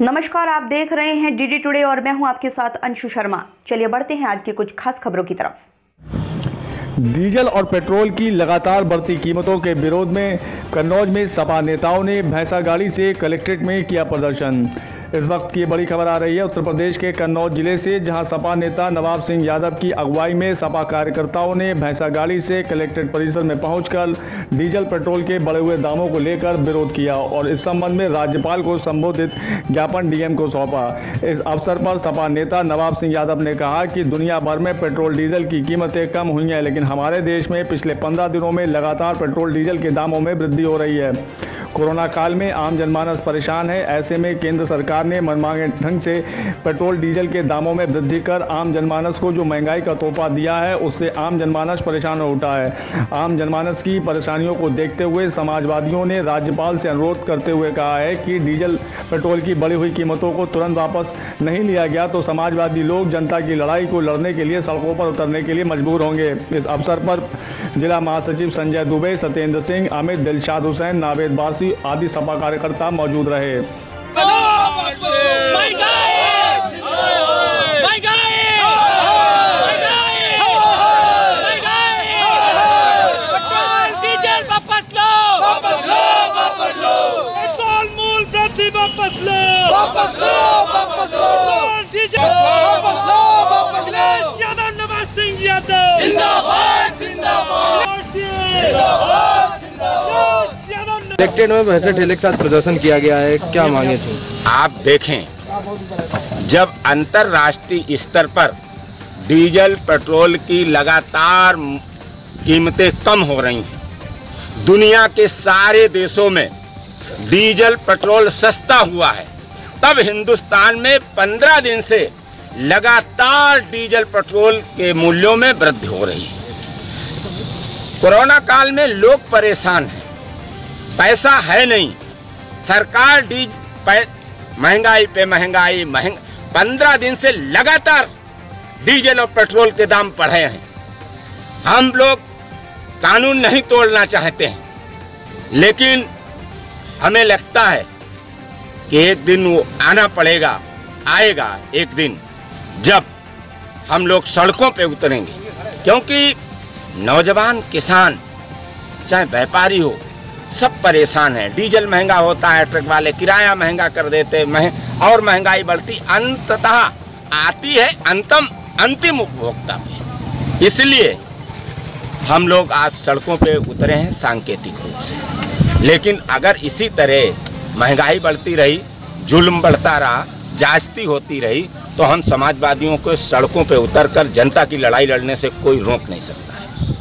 नमस्कार, आप देख रहे हैं डीडी टुडे और मैं हूँ आपके साथ अंशु शर्मा। चलिए बढ़ते हैं आज की कुछ खास खबरों की तरफ़। डीजल और पेट्रोल की लगातार बढ़ती कीमतों के विरोध में कन्नौज में सपा नेताओं ने भैंसा गाड़ी से कलेक्ट्रेट में किया प्रदर्शन। इस वक्त की बड़ी खबर आ रही है। उत्तर प्रदेश के कन्नौज ज़िले से जहाँ सपा नेता नवाब सिंह यादव की अगुवाई में सपा कार्यकर्ताओं ने भैंसा गाड़ी से कलेक्ट्रेट परिसर में पहुंचकर डीजल पेट्रोल के बढ़े हुए दामों को लेकर विरोध किया और इस संबंध में राज्यपाल को संबोधित ज्ञापन डीएम को सौंपा। इस अवसर पर सपा नेता नवाब सिंह यादव ने कहा कि दुनिया भर में पेट्रोल डीजल की कीमतें कम हुई हैं, लेकिन हमारे देश में पिछले पंद्रह दिनों में लगातार पेट्रोल डीजल के दामों में वृद्धि हो रही है। कोरोना काल में आम जनमानस परेशान है। ऐसे में केंद्र सरकार ने मनमांगे ढंग से पेट्रोल, डीजल के दामों में वृद्धि कर आम जनमानस को जो महँगाई का तोहफा दिया है, उससे आम जनमानस परेशान हो उठा है। आम जनमानस की परेशानियों को देखते हुए समाजवादियों ने राज्यपाल से अनुरोध करते हुए कहा है कि डीजल, पेट्रोल की बढ़ी हुई कीमतों को तुरंत वापस नहीं लिया गया तो समाजवादी लोग जनता की लड़ाई को लड़ने के लिए सड़कों पर उतरने के लिए मजबूर होंगे। इस अवसर पर जिला महासचिव संजय दुबे, सत्येंद्र सिंह, अमित दिलशाद हुसैन, नावेद बारसी आदि सपा कार्यकर्ता मौजूद रहे। वापस वापस लो लो लो लो इलेक्टेड में वैसे ठेले के साथ प्रदर्शन किया गया है, क्या मांगे थे आप देखें, जब अंतर्राष्ट्रीय स्तर पर डीजल, पेट्रोल की लगातार कीमतें कम हो रही हैं, दुनिया के सारे देशों में डीजल, पेट्रोल सस्ता हुआ है, तब हिंदुस्तान में 15 दिन से लगातार डीजल, पेट्रोल के मूल्यों में वृद्धि हो रही है। कोरोना काल में लोग परेशान हैं। पैसा है नहीं। सरकार डी महँगाई पे महँगाई, महंग, पंद्रह दिन से लगातार डीजल और पेट्रोल के दाम बढ़े हैं। हम लोग कानून नहीं तोड़ना चाहते हैं, लेकिन हमें लगता है कि एक दिन वो आना पड़ेगा, आएगा एक दिन, जब हम लोग सड़कों पे उतरेंगे। क्योंकि नौजवान किसान, चाहे व्यापारी हो सब परेशान है। डीजल महँगा होता है, ट्रक वाले किराया महँगा कर देते मह, और महँगाई बढ़ती, अंततः आती है अंतम, अंतिम उपभोक्ता पे इसलिए हम लोग आज सड़कों पे उतरे हैं सांकेतिक रूप से। लेकिन अगर इसी तरह महँगाई बढ़ती रही, जुल्म बढ़ता रहा, जास्ती होती रही तो हम समाजवादियों को सड़कों पे उतरकर जनता की लड़ाई लड़ने से कोई रोक नहीं सकता है।